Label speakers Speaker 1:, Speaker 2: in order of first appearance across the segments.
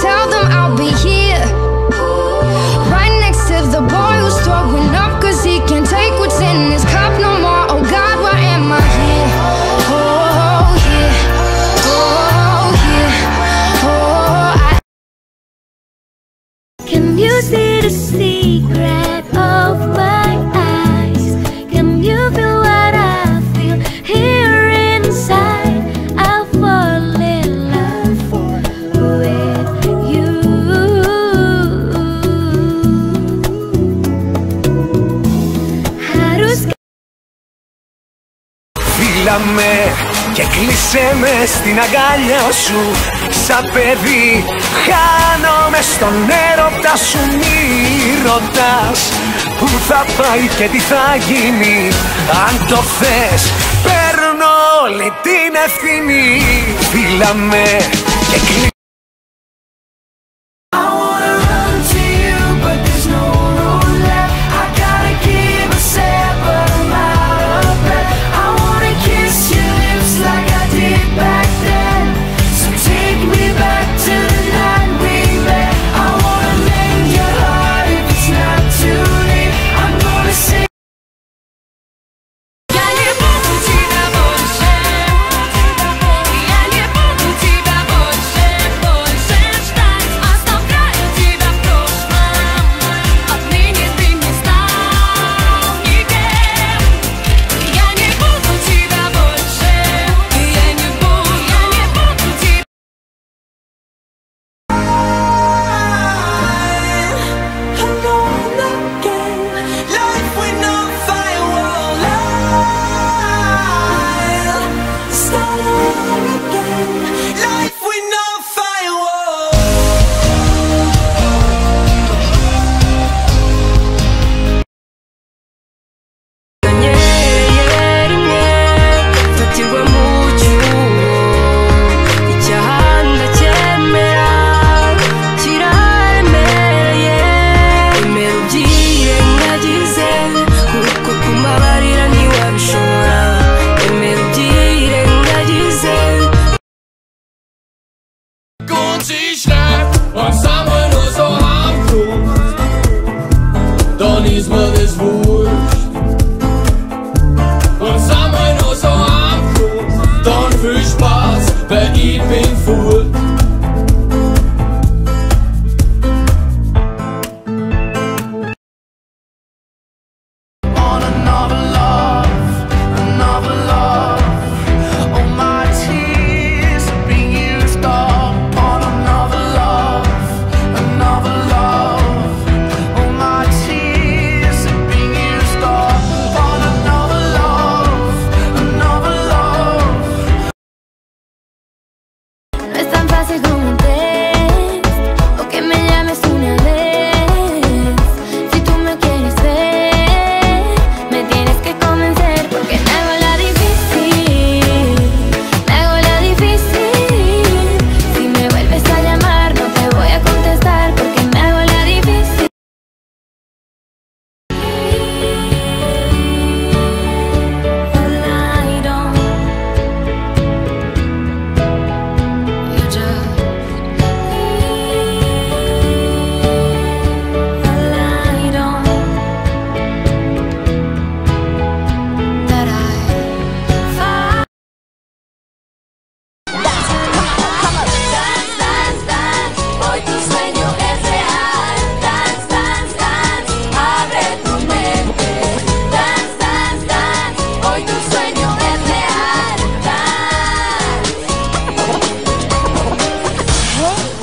Speaker 1: tell them I'll be here Right next to the boy who's throwing up Cause he can't take what's in his cup no more Oh God, why am I here? Oh, yeah Oh, yeah Oh,
Speaker 2: Can you see the
Speaker 3: sea? Φύλαμε και κλείσε με στην αγκάλια σου. Σαν παιδί χάνομαι στον έρωτα σου Μη ρωτάς που θα πάει και τι θα γίνει. Αν το θες παίρνω όλη την ευθύνη. Φίλαμε και κλείσε
Speaker 4: his mother. classical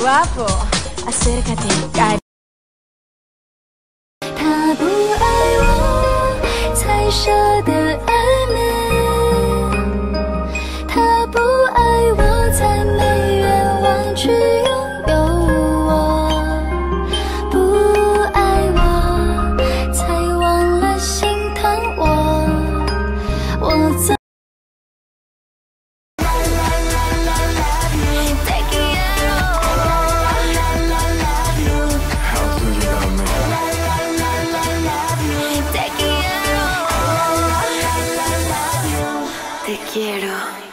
Speaker 2: guapo. Acércate, cari. quiero.